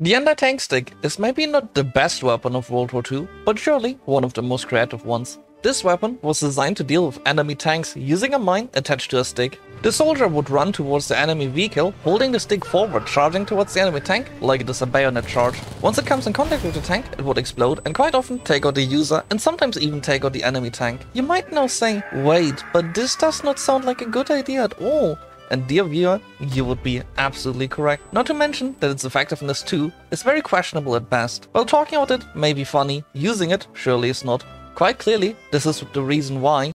The anti-tank stick is maybe not the best weapon of World War II, but surely one of the most creative ones. This weapon was designed to deal with enemy tanks using a mine attached to a stick. The soldier would run towards the enemy vehicle, holding the stick forward, charging towards the enemy tank like it is a bayonet charge. Once it comes in contact with the tank, it would explode and quite often take out the user and sometimes even take out the enemy tank. You might now say, wait, but this does not sound like a good idea at all. And dear viewer, you would be absolutely correct. Not to mention that its effectiveness too is very questionable at best. While talking about it may be funny, using it surely is not. Quite clearly, this is the reason why